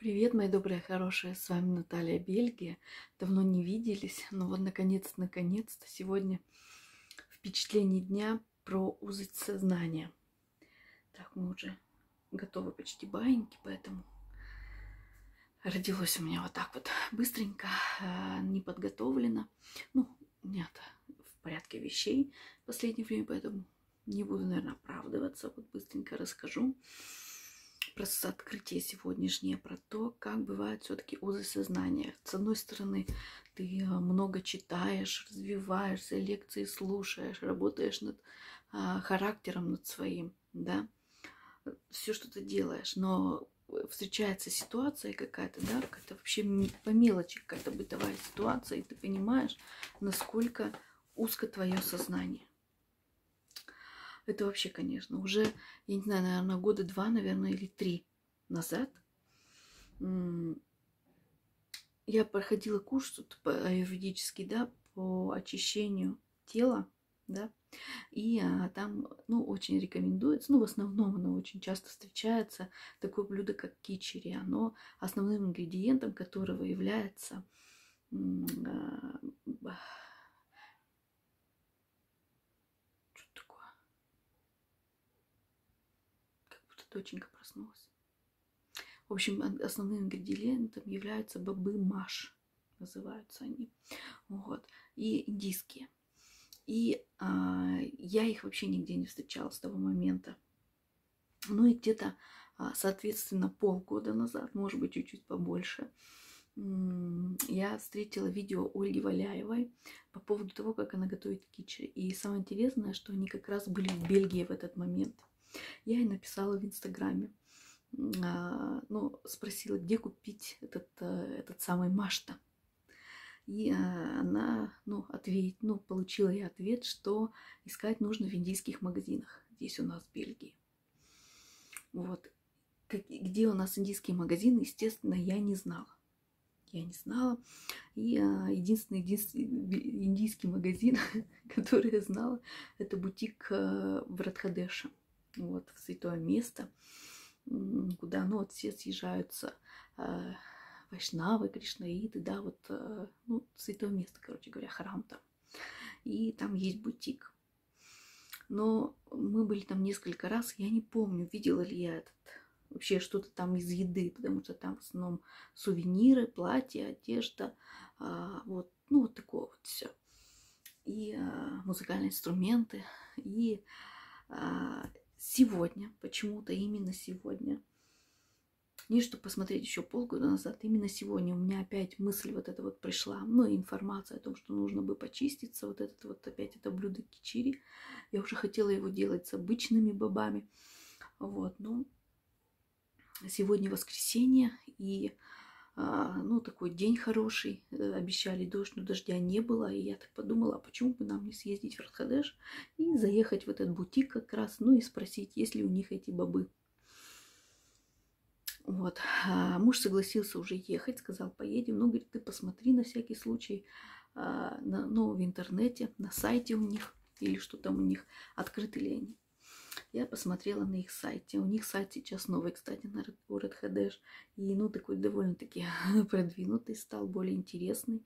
Привет, мои добрые, хорошие, с вами Наталья Бельгия. Давно не виделись, но вот наконец-то, наконец-то сегодня впечатление дня про узы сознания. Так, мы уже готовы почти баиньки, поэтому родилось у меня вот так вот быстренько, а, не подготовлено. Ну, меня-то в порядке вещей в последнее время, поэтому не буду, наверное, оправдываться. Вот быстренько расскажу просто открытие сегодняшнее про то, как бывают все-таки узы сознания. С одной стороны, ты а, много читаешь, развиваешься, лекции слушаешь, работаешь над а, характером над своим, да, все, что ты делаешь, но встречается ситуация какая-то, да, какая-то вообще по мелочи какая-то бытовая ситуация, и ты понимаешь, насколько узко твое сознание. Это вообще, конечно, уже, я не знаю, наверное, года два, наверное, или три назад я проходила курс тут юридический, да, по очищению тела, да, и а, там, ну, очень рекомендуется, ну, в основном оно очень часто встречается, такое блюдо, как кичери. Оно основным ингредиентом которого является а, доченька проснулась. В общем, основным ингредиентом являются бобы маш, называются они. Вот. И индийские. И а, я их вообще нигде не встречала с того момента. Ну и где-то, а, соответственно, полгода назад, может быть, чуть-чуть побольше, я встретила видео Ольги Валяевой по поводу того, как она готовит кичи. И самое интересное, что они как раз были в Бельгии в этот момент. Я ей написала в Инстаграме, а, ну, спросила, где купить этот, э, этот самый Машта. И а, она, ну, ответь, ну, получила я ответ, что искать нужно в индийских магазинах здесь у нас в Бельгии. Вот. Где у нас индийские магазины, естественно, я не знала. Я не знала. И а, единственный, единственный индийский магазин, который я знала, это бутик а, в Радхадеше вот, в святое место, куда, ну, вот все съезжаются э, вайшнавы, кришнаиты, да, вот, э, ну, святое место, короче говоря, храм там. И там есть бутик. Но мы были там несколько раз, я не помню, видела ли я этот вообще что-то там из еды, потому что там в основном сувениры, платья, одежда, а, вот, ну, вот такое вот все. И а, музыкальные инструменты, и а, сегодня, почему-то именно сегодня. Не что посмотреть еще полгода назад, именно сегодня у меня опять мысль вот эта вот пришла, ну и информация о том, что нужно бы почиститься, вот этот вот опять это блюдо кичири. Я уже хотела его делать с обычными бобами, вот, но сегодня воскресенье, и ну, такой день хороший, э, обещали дождь, но дождя не было, и я так подумала, а почему бы нам не съездить в Радхадеш и заехать в этот бутик как раз, ну и спросить, есть ли у них эти бобы. Вот, а муж согласился уже ехать, сказал, поедем, ну, говорит, ты посмотри на всякий случай, а, на, ну, в интернете, на сайте у них, или что там у них, открыты ли они. Я посмотрела на их сайте. У них сайт сейчас новый, кстати, на город Хадеш. И, ну, такой довольно-таки продвинутый стал, более интересный.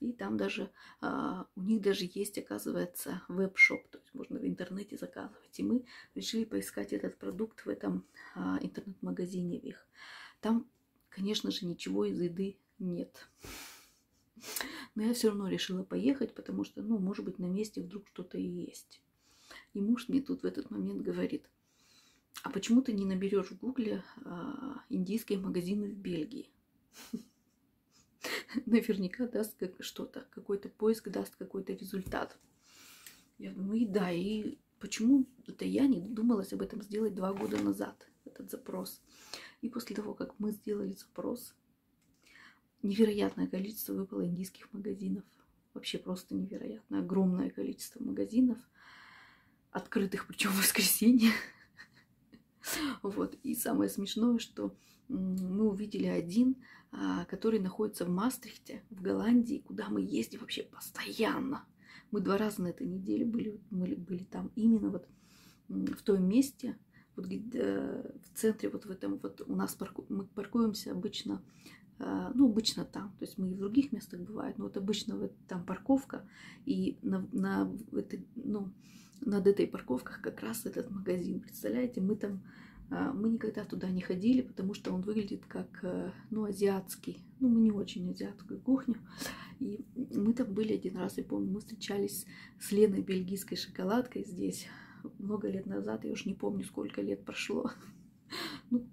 И там даже, а, у них даже есть, оказывается, веб-шоп, то есть можно в интернете заказывать. И мы решили поискать этот продукт в этом а, интернет-магазине в их. Там, конечно же, ничего из еды нет. Но я все равно решила поехать, потому что, ну, может быть, на месте вдруг что-то и есть. И муж мне тут в этот момент говорит, а почему ты не наберешь в гугле а, индийские магазины в Бельгии? Наверняка даст как что-то, какой-то поиск даст какой-то результат. Я думаю, и да, и почему это я не додумалась об этом сделать два года назад, этот запрос. И после того, как мы сделали запрос, невероятное количество выпало индийских магазинов. Вообще просто невероятно. Огромное количество магазинов – открытых, причем в воскресенье. Вот. И самое смешное, что мы увидели один, а, который находится в Мастрихте, в Голландии, куда мы ездим вообще постоянно. Мы два раза на этой неделе были, мы были там именно вот в том месте, вот где, в центре, вот в этом, вот у нас парку, мы паркуемся обычно, э, ну, обычно там, то есть мы и в других местах бывает, но вот обычно вот там парковка, и на, на, этой, ну, над этой парковкой как раз этот магазин, представляете, мы там, э, мы никогда туда не ходили, потому что он выглядит как, э, ну, азиатский, ну, мы не очень азиатскую кухню, и мы там были один раз, я помню, мы встречались с Леной бельгийской шоколадкой здесь, много лет назад, я уже не помню, сколько лет прошло. Ну,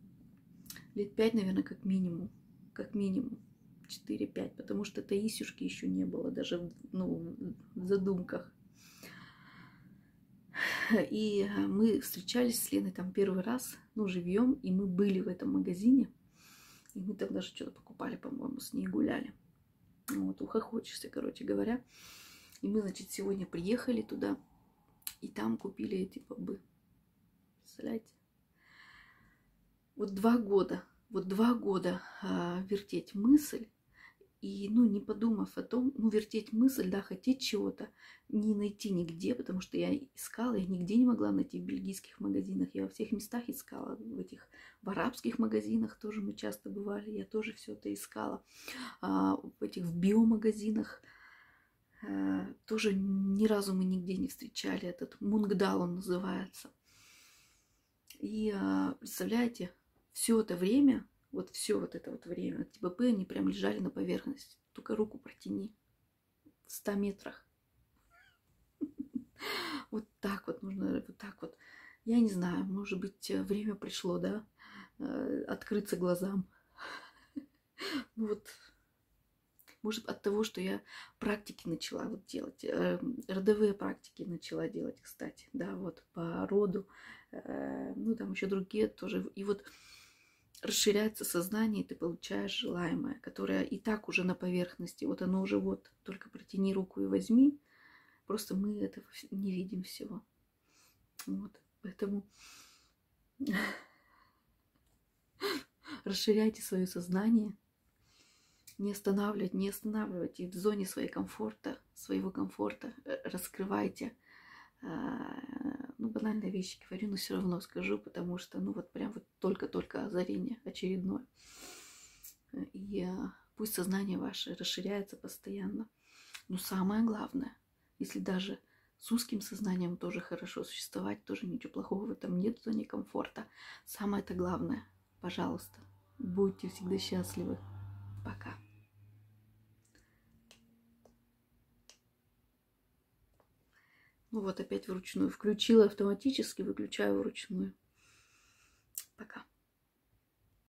лет пять, наверное, как минимум. Как минимум. 4-5, потому что Таисюшки еще не было, даже ну, в задумках. И мы встречались с Леной там первый раз, ну, живьем, и мы были в этом магазине. И мы там даже что-то покупали, по-моему, с ней гуляли. Вот, ухохочешься, короче говоря. И мы, значит, сегодня приехали туда. И там купили эти бобы. Представляете? Вот два года, вот два года а, вертеть мысль, и, ну, не подумав о том, ну, вертеть мысль, да, хотеть чего-то, не найти нигде, потому что я искала, я нигде не могла найти в бельгийских магазинах, я во всех местах искала, в этих, в арабских магазинах тоже мы часто бывали, я тоже все это искала, а, в этих, в биомагазинах, Э, тоже ни разу мы нигде не встречали. Этот Мунгдал он называется. И э, представляете, все это время, вот все вот это вот время, эти БП, они прям лежали на поверхности. Только руку протяни в 100 метрах. Вот так вот нужно, вот так вот. Я не знаю, может быть, время пришло, да, э, открыться глазам. Ну вот может, от того, что я практики начала вот делать, э, родовые практики начала делать, кстати, да, вот по роду, э, ну, там еще другие тоже. И вот расширяется сознание, и ты получаешь желаемое, которое и так уже на поверхности. Вот оно уже вот, только протяни руку и возьми. Просто мы этого не видим всего. Вот, поэтому расширяйте свое сознание – не останавливать, не останавливайте в зоне своей комфорта, своего комфорта, э, раскрывайте. Ну, банальные вещи говорю, но все равно скажу, потому что, ну, вот прям вот только-только озарение очередное. И а, пусть сознание ваше расширяется постоянно. Но самое главное, если даже с узким сознанием тоже хорошо существовать, тоже ничего плохого в этом нет, в зоне комфорта. Самое это главное, пожалуйста, будьте всегда счастливы. Пока. Ну вот опять вручную. Включила автоматически, выключаю вручную. Пока.